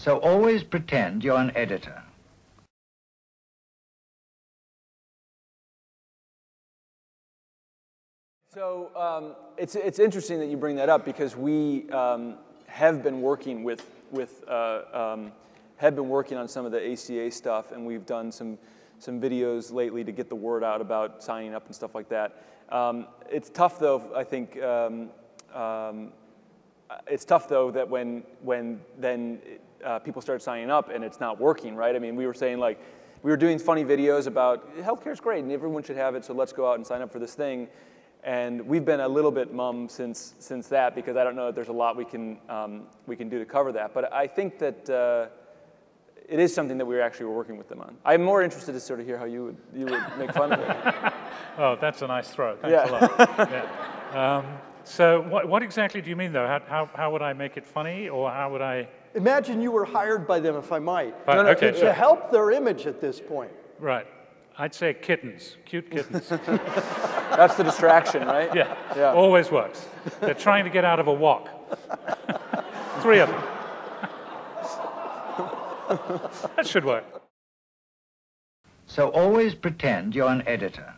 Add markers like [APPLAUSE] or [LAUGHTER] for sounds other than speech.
So always pretend you're an editor. So um, it's, it's interesting that you bring that up because we um, have been working with, with uh, um, have been working on some of the ACA stuff and we've done some, some videos lately to get the word out about signing up and stuff like that. Um, it's tough though, I think, um, um, it's tough though that when, when then uh, people start signing up and it's not working, right? I mean, we were saying like, we were doing funny videos about healthcare is great and everyone should have it, so let's go out and sign up for this thing. And we've been a little bit mum since, since that because I don't know that there's a lot we can, um, we can do to cover that. But I think that uh, it is something that we're actually working with them on. I'm more interested to sort of hear how you would, you would make fun of it. [LAUGHS] oh, that's a nice throw. Thanks yeah. a lot. yeah. um, so what, what, exactly do you mean, though? How, how, how, would I make it funny, or how would I... Imagine you were hired by them, if I might, no, no, okay, to, sure. to help their image at this point. Right. I'd say kittens, cute kittens. [LAUGHS] That's the distraction, right? Yeah, yeah. always works. They're trying to get out of a wok. Three of them. that should work. So always pretend you're an editor.